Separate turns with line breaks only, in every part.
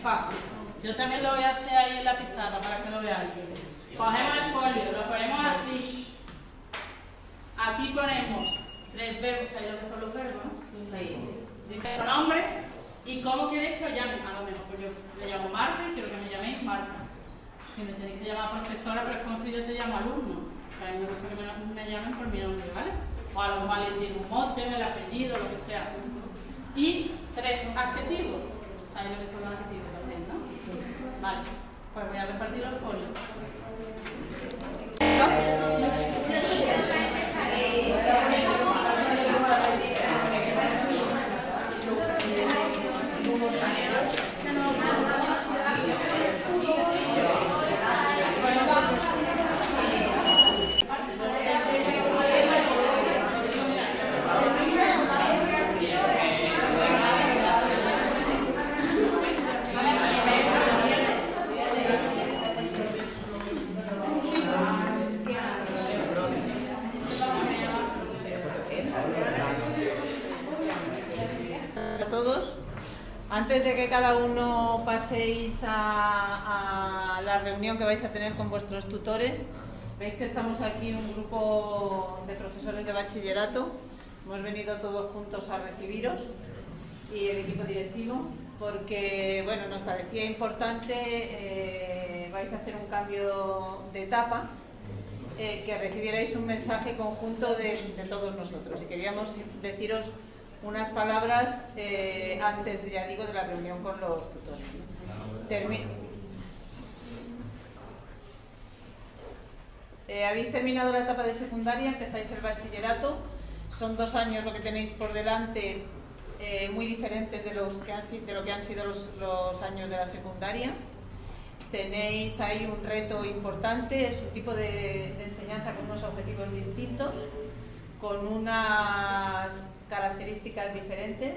fácil. Yo también lo voy a hacer ahí en la pizarra para que lo veáis. Cogemos el folio, lo ponemos así. Aquí ponemos tres verbos, ¿sabéis lo que son los verbos, no? Dime tu nombre y cómo queréis que os llamen. A lo mejor pues yo me llamo Marta y quiero que me llaméis Marta. Si me tenéis que llamar profesora, pero es como si yo te llamo alumno. A mí me gusta que me, me llamen por mi nombre, ¿vale? O a lo mejor alguien tiene un mote, el apellido, lo que sea. Y tres adjetivos. ¿Sabéis lo que son los adjetivos también, no? Vale, pues voy a repartir los folios.
Cada uno paséis a, a la reunión que vais a tener con vuestros tutores, veis que estamos aquí un grupo de profesores de bachillerato. Hemos venido todos juntos a recibiros y el equipo directivo porque bueno, nos parecía importante, eh, vais a hacer un cambio de etapa eh, que recibierais un mensaje conjunto de, de todos nosotros y queríamos deciros unas palabras eh, antes, ya digo, de la reunión con los tutores. Termi- Eh, habéis terminado la etapa de secundaria, empezáis el bachillerato. Son dos años lo que tenéis por delante, eh, muy diferentes de, los que han, de lo que han sido los, los años de la secundaria. Tenéis ahí un reto importante, es un tipo de, de enseñanza con unos objetivos distintos, con unas características diferentes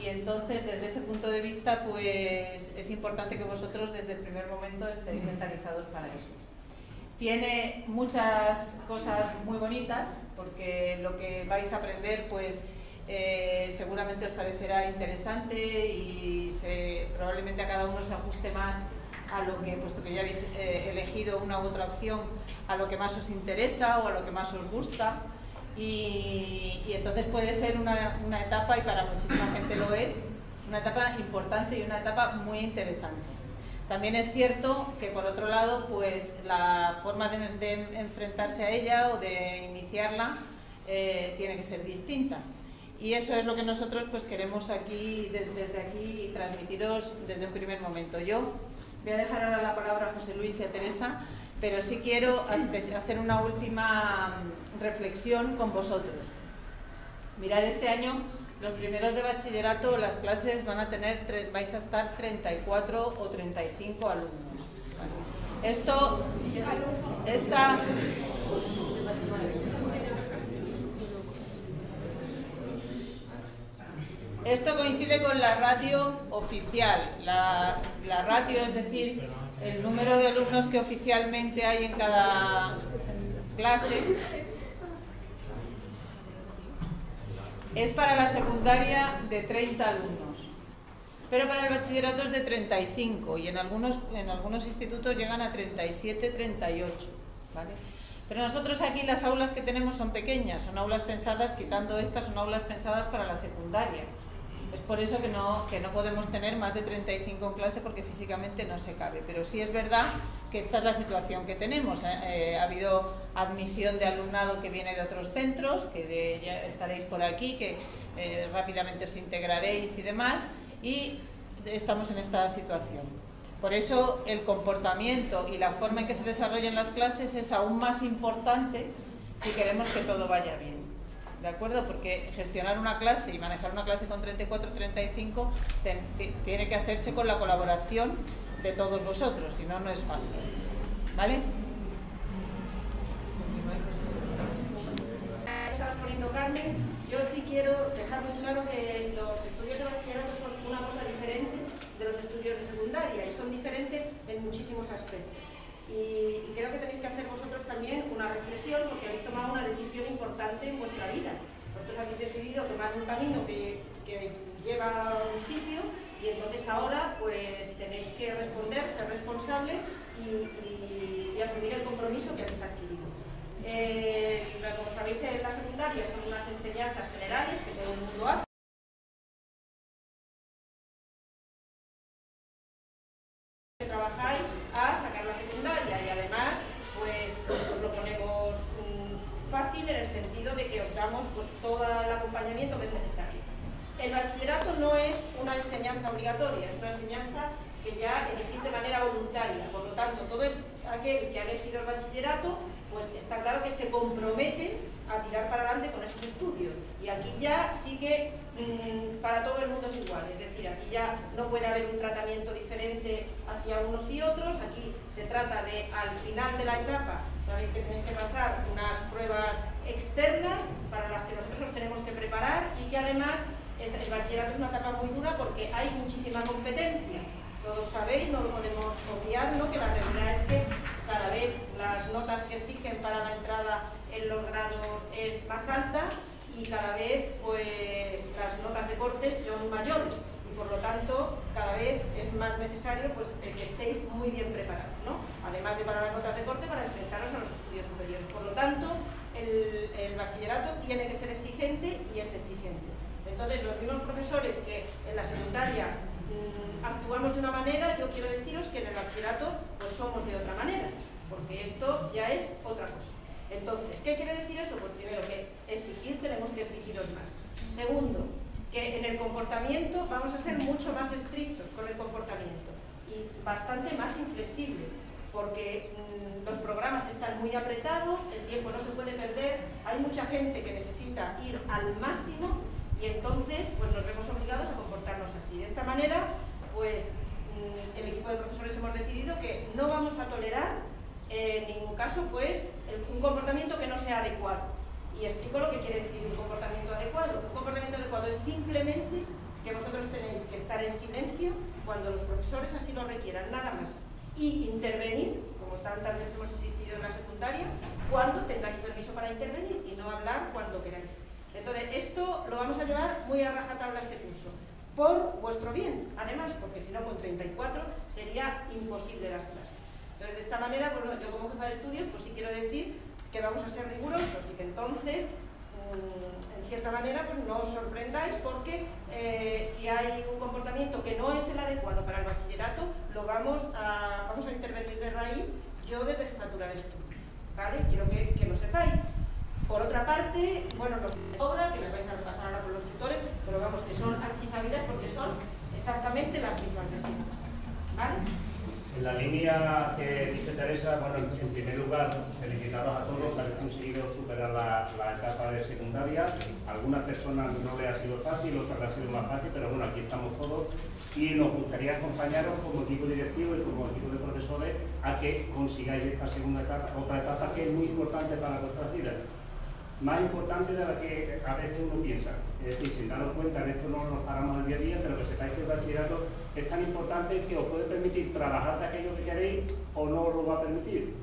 y entonces desde ese punto de vista pues es importante que vosotros desde el primer momento estéis mentalizados para eso. Tiene muchas cosas muy bonitas porque lo que vais a aprender pues eh, seguramente os parecerá interesante y se- probablemente a cada uno se ajuste más a lo que, puesto que ya habéis eh, elegido una u otra opción, a lo que más os interesa o a lo que más os gusta. Y, entonces puede ser una, una etapa, y para muchísima gente lo es, una etapa importante y una etapa muy interesante. También es cierto que por otro lado, pues la forma de, enfrentarse a ella o de iniciarla eh, tiene que ser distinta. Y eso es lo que nosotros pues queremos aquí, de- desde aquí, transmitiros desde un primer momento. Yo voy a dejar ahora la palabra a José Luis y a Teresa, pero sí quiero hace- hacer una última mm, reflexión con vosotros. Mirar este año, los primeros de bachillerato, las clases van a tener, vais a estar 34 o 35 alumnos. Esto, esta, esto coincide con la ratio oficial. La, ratio, es decir, el número de alumnos que oficialmente hay en cada clase, es para la secundaria de 30 alumnos, pero para el bachillerato es de 35 y en algunos, en algunos institutos llegan a 37, 38. ¿vale? Pero nosotros aquí las aulas que tenemos son pequeñas, son aulas pensadas, quitando estas, son aulas pensadas para la secundaria. Es por eso que no, que no podemos tener más de 35 en clase porque físicamente no se cabe. Pero sí es verdad que esta es la situación que tenemos. ¿eh? Eh, ha habido admisión de alumnado que viene de otros centros, que de- estaréis por aquí, que eh, rápidamente os integraréis y demás, y estamos en esta situación. Por eso el comportamiento y la forma en que se desarrollan las clases es aún más importante si queremos que todo vaya bien. ¿de acuerdo? Porque gestionar una clase y manejar una clase con 34, 35 ten, tiene que hacerse con la colaboración de todos vosotros, si no, no es fácil. ¿Vale?
Estás poniendo Carmen, yo sí quiero dejar muy claro que los estudios de bachillerato son una cosa diferente de los estudios de secundaria y son diferentes en muchísimos aspectos. Y, y creo que tenéis que hacer vosotros también una reflexión porque habéis tomado una decisión importante en vuestra decidido tomar un camino que, lleva a un sitio y entonces ahora pues tenéis que responder, ser responsable y, asumir el compromiso que habéis adquirido. Eh, como sabéis, en la secundaria son unas enseñanzas generales que todo el mundo hace. En el sentido de que os damos pues todo el acompañamiento que es necesario. El bachillerato no es una enseñanza obligatoria, es una enseñanza que ya elegís de manera voluntaria, por lo tanto todo aquel que ha elegido el bachillerato pues está claro que se compromete a tirar para adelante con esos estudios. Y aquí ya sí que mm, para todo el mundo es igual, es decir, aquí ya no puede haber un tratamiento diferente hacia unos y otros, aquí se trata de al final de la etapa, sabéis que tenéis que pasar unas pruebas externas para las que nosotros os tenemos que preparar y que además el bachillerato es una etapa muy dura porque hay muchísima competencia todos sabéis, no lo podemos obviar, ¿no? que la realidad es que cada vez las notas que exigen para la entrada en los grados es más alta y cada vez pues, las notas de cortes son mayores y por lo tanto cada vez es más necesario pues, que estéis muy bien preparados, ¿no? además de para las notas de corte para enfrentaros a los estudios superiores. Por lo tanto, el, bachillerato tiene que ser exigente y es exigente. Entonces, los mismos profesores que en la secundaria Mm, actuamos de una manera, yo quiero deciros que en el bachillerato pues somos de otra manera, porque esto ya es otra cosa. Entonces, ¿qué quiere decir eso? Pues primero que exigir tenemos que exigiros más. Segundo, que en el comportamiento vamos a ser mucho más estrictos con el comportamiento y bastante más inflexibles, porque mm, los programas están muy apretados, el tiempo no se puede perder, hay mucha gente que necesita ir al máximo y entonces pues nos vemos obligados a comportarnos así. De esta manera, pues mm, el equipo de profesores hemos decidido que no vamos a tolerar en ningún caso pues un comportamiento que no sea adecuado. Y explico lo que quiere decir un comportamiento adecuado. Un comportamiento adecuado es simplemente que vosotros tenéis que estar en silencio cuando los profesores así lo requieran, nada más. Y intervenir, como tantas veces hemos insistido en la secundaria, cuando tengáis permiso para intervenir y no hablar cuando queráis. Entonces, esto lo vamos a llevar muy a rajatabla este curso, por vuestro bien, además, porque si no, con 34 sería imposible clases. Entonces, de esta manera, pues, yo como jefa de estudios, pues sí quiero decir que vamos a ser rigurosos y que entonces, mm, en cierta manera, pues no os sorprendáis porque eh, si hay un comportamiento que no es el adecuado para el bachillerato, lo vamos a, vamos a intervenir de raíz yo desde jefatura de estudios. ¿Vale? Quiero que, que lo sepáis. Por otra parte, bueno, los de obra, que les vais a repasar ahora con los tutores, pero vamos, que son archisabidas porque son exactamente las mismas de siempre. ¿Vale?
En la línea que dice Teresa, bueno, en primer lugar, felicitaros a todos que habéis conseguido superar la, etapa de secundaria. Algunas personas no le ha sido fácil, otras le ha sido más fácil, pero bueno, aquí estamos todos y nos gustaría acompañaros como equipo directivo y como equipo de profesores a que consigáis esta segunda etapa, otra etapa que es muy importante para vuestras vidas más importante de la que a veces uno piensa. Es decir, sin darnos cuenta, en esto no nos paramos el día a día, pero que sepáis que el bachillerato es tan importante que os puede permitir trabajar de aquello que queréis o no os lo va a permitir.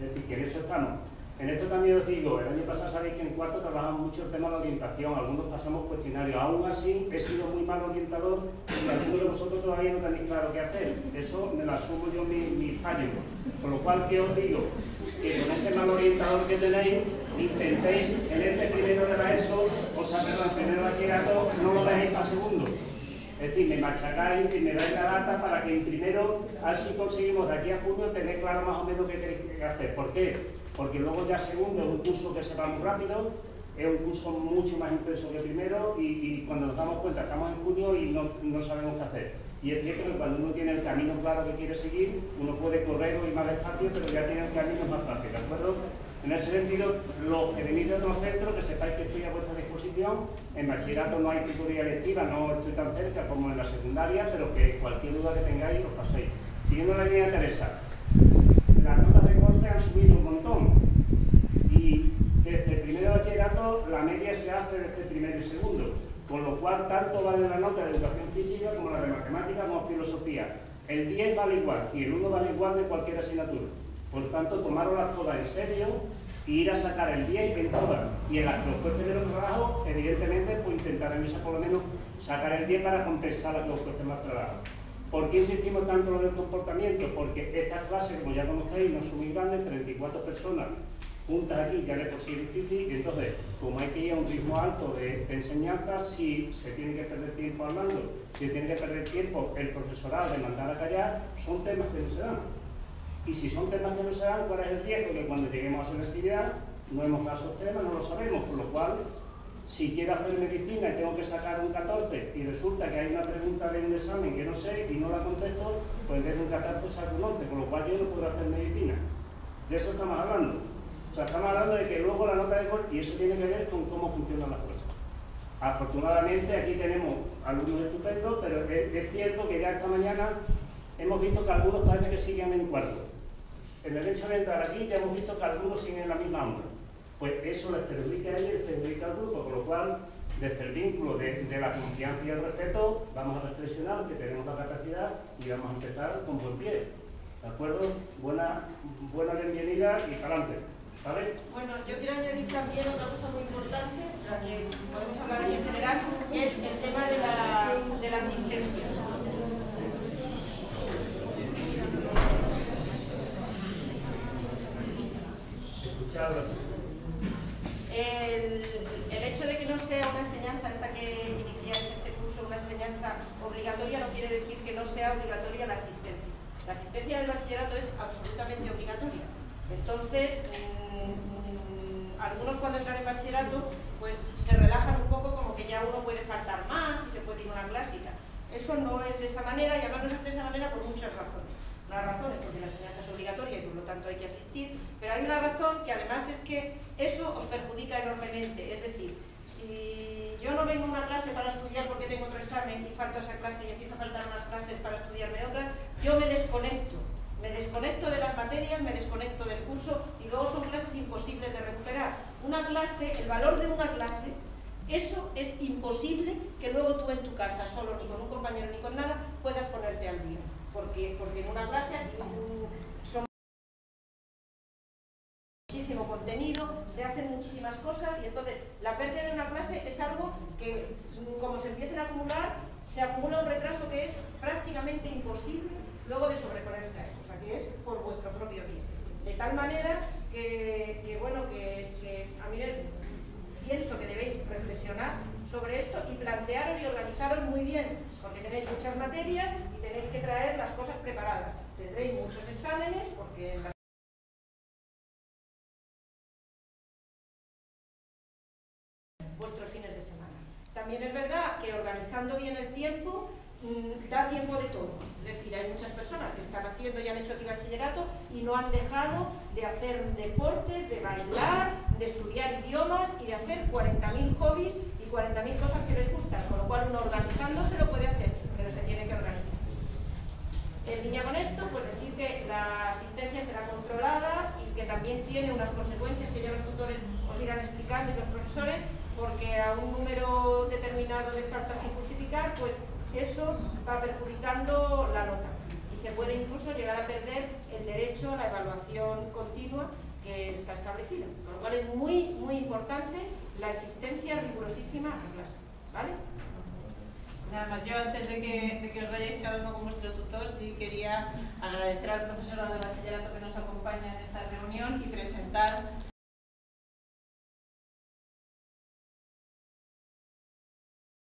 Es decir, que en eso estamos. En esto también os digo, el año pasado sabéis que en cuarto trabajamos mucho el tema de orientación, algunos pasamos cuestionarios, aún así he sido muy mal orientador y algunos de vosotros todavía no tenéis claro qué hacer. Eso me lo asumo yo mi, mi fallo. Con lo cual, ¿qué os digo? Que con ese mal orientador que tenéis, intentéis en este primero de la ESO, o sea, perdón, primero bachillerato, no lo dejéis para segundo. Es decir, me machacáis y me dais la data para que en primero, así conseguimos de aquí a junio tener claro más o menos qué queréis hacer. ¿Por qué? porque luego ya segundo es un curso que se va muy rápido, es un curso mucho más intenso que primero y, cuando nos damos cuenta estamos en junio y no, sabemos qué hacer. Y es cierto que cuando uno tiene el camino claro que quiere seguir, uno puede correr o ir más despacio, pero ya tiene el camino más fácil, ¿de acuerdo? En ese sentido, los que venís de otros centros, que sepáis que estoy a vuestra disposición. En bachillerato no hay tutoría lectiva, no estoy tan cerca como en la secundaria, pero que cualquier duda que tengáis os paséis. Siguiendo la línea de Teresa, las notas de corte han subido un montón y desde el primer bachillerato la media se hace desde el primer y segundo, con lo cual tanto vale la nota de educación física como la de matemáticas como filosofía. El 10 vale igual y el 1 vale igual de cualquier asignatura. Por tanto, tomarlas todas en serio e ir a sacar el 10 en todas. Y en las que os cueste menos trabajo, evidentemente, pues intentar en por lo menos sacar el 10 para compensar las que os cueste más trabajo. ¿Por qué insistimos tanto en lo del comportamiento? Porque esta clase, como ya conocéis, no son muy grandes, 34 personas juntas aquí ya de por sí difícil, entonces, como hay que ir a un ritmo alto de, enseñanza, si se tiene que perder tiempo hablando, si tiene que perder tiempo el profesorado de mandar a callar, son temas que no se dan. Y si son temas que no se dan, ¿cuál es el riesgo? Que cuando lleguemos a hacer actividad no hemos dado esos temas, no lo sabemos, por lo cual, si quiero hacer medicina y tengo que sacar un 14 y resulta que hay una pregunta de un examen que no sé y no la contesto, pues en de un 14 saco un 11, con lo cual yo no puedo hacer medicina. De eso estamos hablando. O sea, estamos hablando de que luego la nota de gol, y eso tiene que ver con cómo funcionan las cosas. Afortunadamente aquí tenemos alumnos estupendos, pero es, cierto que ya esta mañana hemos visto que algunos parece que siguen en cuarto. En el hecho de entrar aquí ya hemos visto que algunos siguen en la misma onda. Pues eso les perjudica a ellos y perjudica al grupo, con lo cual, desde el vínculo de, la confianza y el respeto, vamos a reflexionar que tenemos la capacidad y vamos a empezar con buen pie. ¿De acuerdo? Buena, buena bienvenida y para adelante.
Bueno, yo quiero añadir también otra cosa muy importante, la que podemos hablar aquí en general, que es el tema de la, de la asistencia. El, el, hecho de que no sea una enseñanza, esta que iniciáis este curso, una enseñanza obligatoria, no quiere decir que no sea obligatoria la asistencia. La asistencia del bachillerato es absolutamente obligatoria. Entonces, Mm, algunos cuando entran en bachillerato pues se relajan un poco como que ya uno puede faltar más y se puede ir a una tal. Eso no es de esa manera y además no es de esa manera por muchas razones. Una razón es porque la enseñanza es obligatoria y por lo tanto hay que asistir, pero hay una razón que además es que eso os perjudica enormemente. Es decir, si yo no vengo a una clase para estudiar porque tengo otro examen y falto esa clase y empiezo a faltar unas clases para estudiarme otra, yo me desconecto me desconecto de las materias, me desconecto del curso y luego son clases imposibles de recuperar. Una clase, el valor de una clase, eso es imposible que luego tú en tu casa, solo ni con un compañero ni con nada, puedas ponerte al día. Porque, porque en una clase aquí son muchísimo contenido, se hacen muchísimas cosas y entonces la pérdida de una clase es algo que como se empiecen a acumular, se acumula un retraso que es prácticamente imposible luego de sobreponerse a él que es por vuestro propio bien. De tal manera que, bueno, que, a mí pienso que debéis reflexionar sobre esto y plantearos y organizaros muy bien, porque tenéis muchas materias y tenéis que traer las cosas preparadas. Tendréis muchos exámenes, porque vuestros fines de semana. También es verdad que organizando bien el tiempo Mm, da tiempo de todo. Es decir, hay muchas personas que están haciendo y han hecho aquí bachillerato y no han dejado de hacer deportes, de bailar, de estudiar idiomas y de hacer 40.000 hobbies y 40.000 cosas que les gustan, con lo cual uno organizándose lo puede hacer, se tiene que organizar. En línea con esto, pues decir que la asistencia será controlada y que también tiene unas consecuencias que ya los tutores os irán explicando y los profesores, porque a un número determinado de faltas sin justificar, pues eso va perjudicando la nota y se puede incluso llegar a perder el derecho a la evaluación continua que está establecida. Con lo cual es muy, muy importante la existencia rigurosísima a clase. ¿Vale?
Nada más, yo antes de que, os vayáis cada uno con vuestro tutor, sí quería agradecer al profesor de bachillerato que nos acompaña en esta reunión y presentar